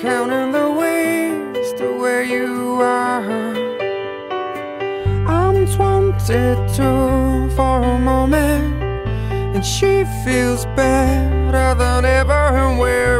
counting the ways to where you are. I'm 22 for a moment, and she feels better than ever. Where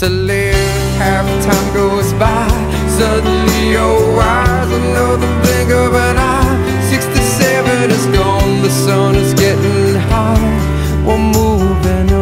to live. Half the time goes by. Suddenly you're wise Another blink of an eye 67 is gone. The sun is getting high. We're moving on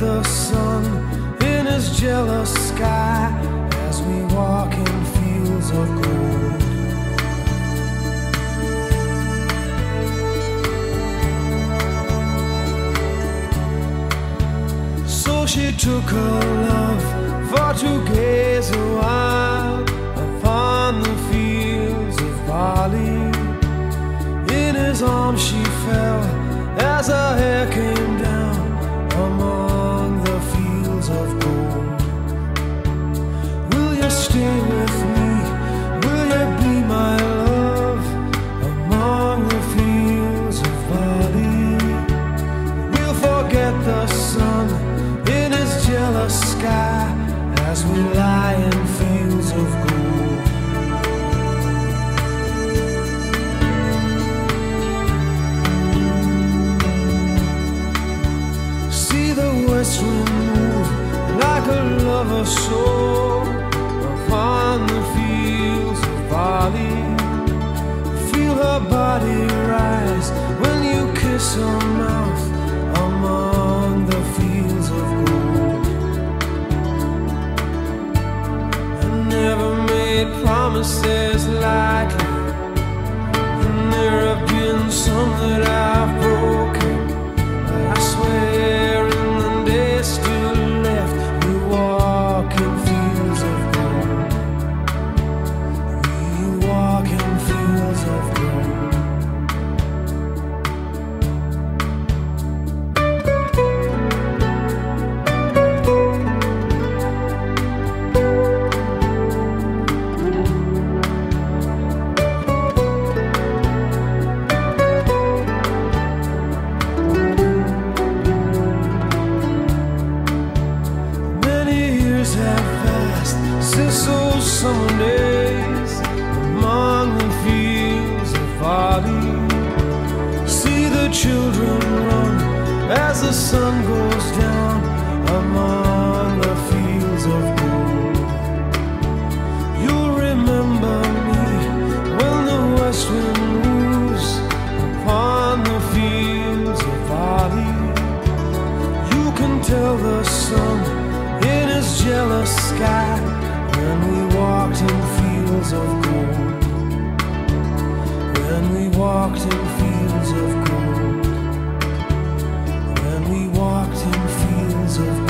the sun in his jealous sky as we walk in fields of gold. So she took her love for to gaze while. sky as we lie in fields of gold. See the west wind move like a lover's soul upon the fields of Feel her body rise when you kiss her. Since summer days among the fields of barley. See the children run as the sun goes down among the fields of gold. You'll remember me when the west wind moves upon the fields of barley. You can tell the sun in his jealous sky when we walked in fields of gold. When we walked in fields of gold. When we walked in fields of gold.